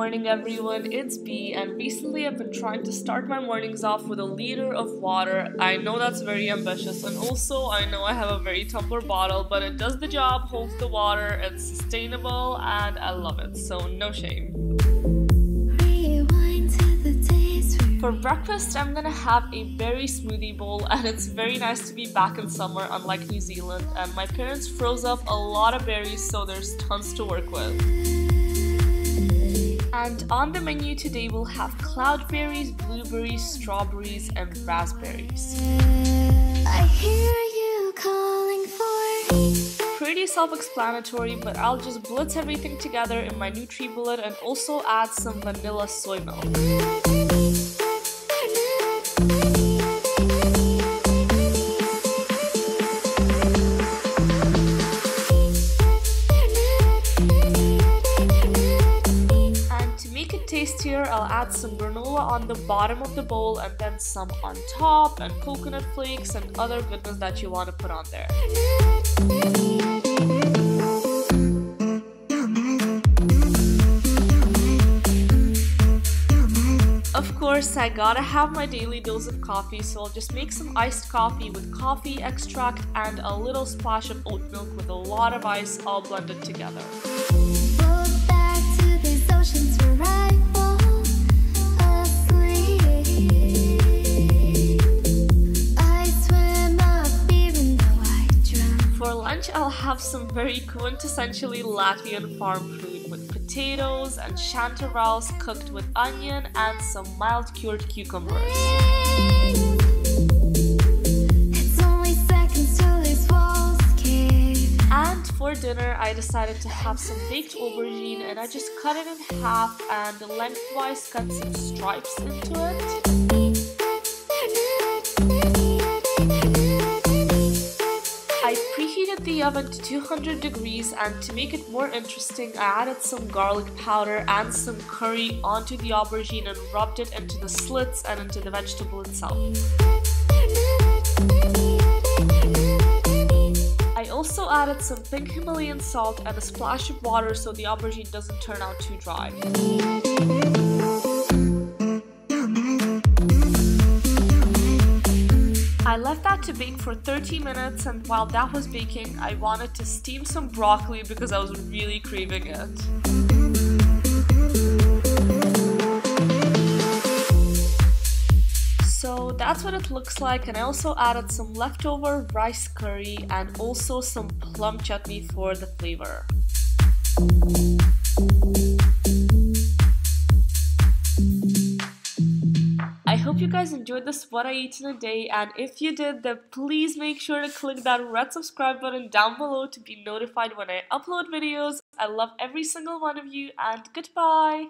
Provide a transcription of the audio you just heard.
morning, everyone. It's Bea, and recently I've been trying to start my mornings off with a liter of water. I know that's very ambitious, and also I know I have a very Tumblr bottle, but it does the job, holds the water, it's sustainable, and I love it, so no shame. For breakfast, I'm gonna have a berry smoothie bowl, and it's very nice to be back in summer, unlike New Zealand. And my parents froze up a lot of berries, so there's tons to work with. And on the menu today, we'll have cloudberries, blueberries, strawberries, and raspberries. Pretty self-explanatory, but I'll just blitz everything together in my NutriBullet and also add some vanilla soy milk. Tastier, I'll add some granola on the bottom of the bowl and then some on top and coconut flakes and other goodness that you want to put on there. Of course, I gotta have my daily dose of coffee, so I'll just make some iced coffee with coffee extract and a little splash of oat milk with a lot of ice all blended together. Have some very quintessentially Latvian farm food with potatoes and chanterelles cooked with onion and some mild cured cucumbers. And for dinner, I decided to have some baked aubergine and I just cut it in half and lengthwise cut some stripes into it. Oven to 200 degrees and to make it more interesting I added some garlic powder and some curry onto the aubergine and rubbed it into the slits and into the vegetable itself. I also added some pink Himalayan salt and a splash of water so the aubergine doesn't turn out too dry. To bake for 30 minutes and while that was baking, I wanted to steam some broccoli because I was really craving it. So that's what it looks like and I also added some leftover rice curry and also some plum chutney for the flavor. Hope you guys enjoyed this what I eat in a day and if you did then please make sure to click that red subscribe button down below to be notified when I upload videos. I love every single one of you and goodbye!